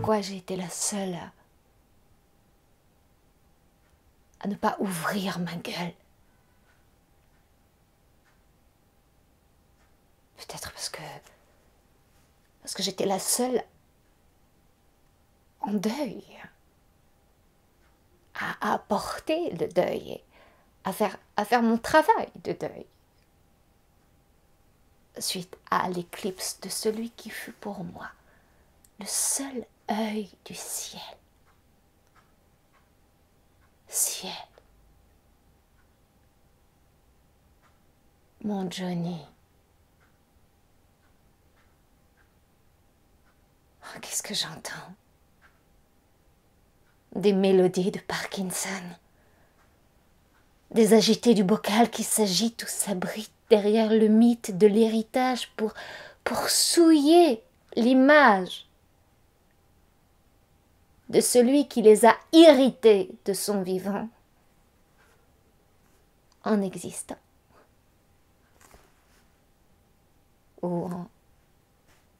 pourquoi j'ai été la seule à, ne pas ouvrir ma gueule. Peut-être parce que parce que j'étais la seule en deuil à apporter le deuil, à faire, à faire mon travail de deuil suite à l'éclipse de celui qui fut pour moi le seul œil du ciel. Ciel. Mon Johnny. Oh, Qu'est-ce que j'entends? Des mélodies de Parkinson. Des agités du bocal qui s'agitent ou s'abritent derrière le mythe de l'héritage pour, pour souiller l'image de celui qui les a irrités de son vivant en existant ou en,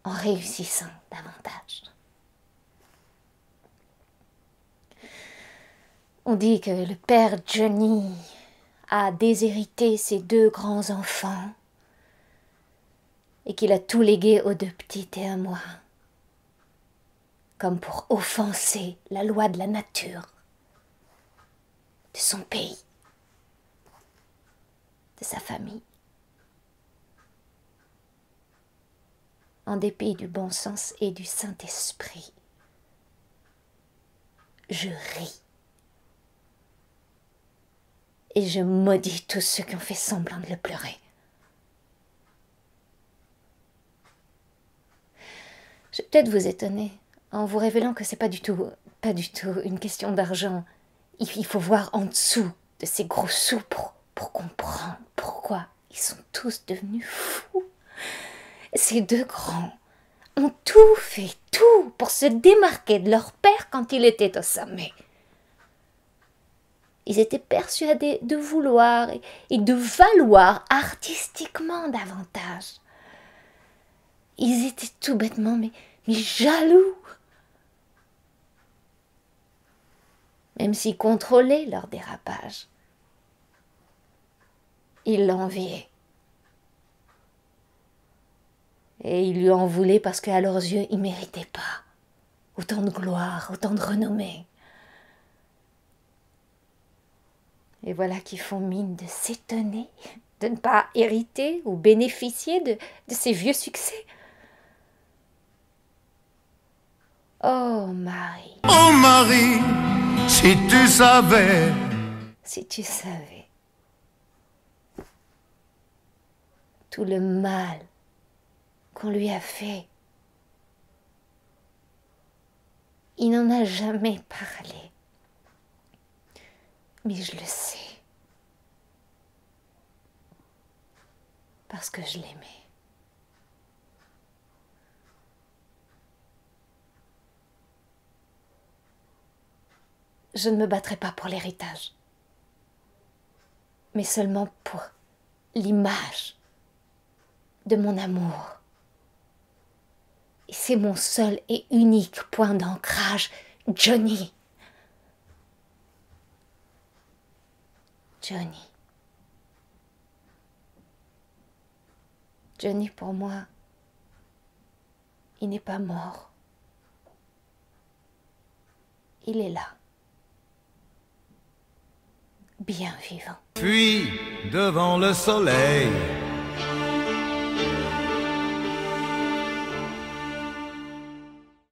réussissant davantage. On dit que le père Johnny a déshérité ses deux grands enfants et qu'il a tout légué aux deux petites et à moi, comme pour offenser la loi de la nature, de son pays, de sa famille. En dépit du bon sens et du Saint-Esprit, je ris et je maudis tous ceux qui ont fait semblant de le pleurer. Je vais peut-être vous étonner en vous révélant que c'est pas du tout, pas du tout une question d'argent. Il faut voir en dessous de ces gros sous pour, comprendre pourquoi ils sont tous devenus fous. Ces deux grands ont tout fait, tout pour se démarquer de leur père quand il était au sommet. Ils étaient persuadés de vouloir et de valoir artistiquement davantage. Ils étaient tout bêtement, mais jaloux. Même s'ils contrôlaient leur dérapage. Ils l'enviaient. Et ils lui en voulaient parce qu'à leurs yeux, il ne méritait pas autant de gloire, autant de renommée. Et voilà qu'ils font mine de s'étonner de ne pas hériter ou bénéficier de, de ces vieux succès. Oh Marie. Oh Marie, si tu savais. Si tu savais tout le mal qu'on lui a fait. Il n'en a jamais parlé mais je le sais. Parce que je l'aimais. Je ne me battrai pas pour l'héritage, mais seulement pour l'image de mon amour. Et c'est mon seul et unique point d'ancrage, Johnny. Johnny. Johnny, pour moi, il n'est pas mort. Il est là. Bien vivant. Puis, devant le soleil,